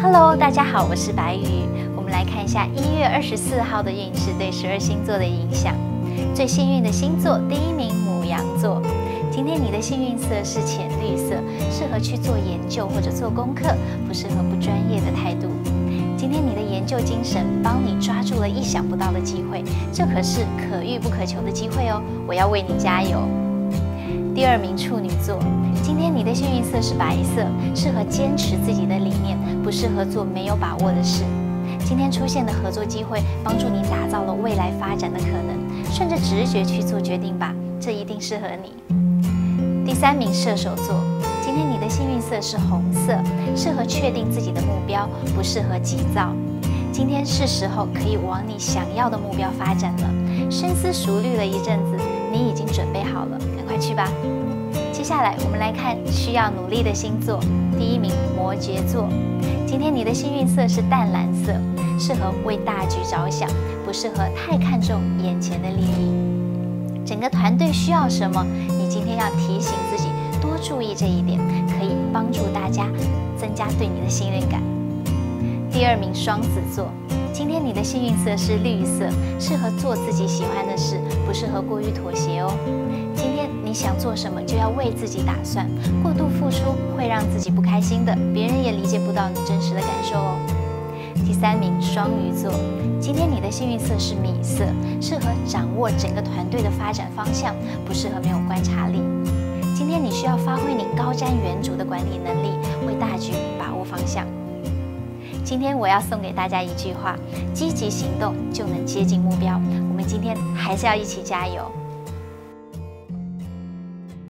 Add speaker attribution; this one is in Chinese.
Speaker 1: Hello，大家好，我是白鱼。我们来看一下一月二十四号的运势对十二星座的影响。最幸运的星座，第一名母羊座。今天你的幸运色是浅绿色，适合去做研究或者做功课，不适合不专业的态度。今天你的研究精神帮你抓住了意想不到的机会，这可是可遇不可求的机会哦！我要为你加油。第二名处女座，你的幸运色是白色，适合坚持自己的理念，不适合做没有把握的事。今天出现的合作机会，帮助你打造了未来发展的可能。顺着直觉去做决定吧，这一定适合你。第三名射手座，今天你的幸运色是红色，适合确定自己的目标，不适合急躁。今天是时候可以往你想要的目标发展了。深思熟虑了一阵子，你已经准备好了，赶快去吧。接下来我们来看需要努力的星座，第一名摩羯座，今天你的幸运色是淡蓝色，适合为大局着想，不适合太看重眼前的利益。整个团队需要什么，你今天要提醒自己多注意这一点，可以帮助大家增加对你的信任感。第二名双子座。今天你的幸运色是绿色，适合做自己喜欢的事，不适合过于妥协哦。今天你想做什么，就要为自己打算，过度付出会让自己不开心的，别人也理解不到你真实的感受哦。第三名双鱼座，今天你的幸运色是米色，适合掌握整个团队的发展方向，不适合没有观察力。今天你需要发挥你高瞻远瞩的管理能力，为大局把握方向。今天我要送给大家一句话：积极行动就能接近目标。我们今天还是要一起加油。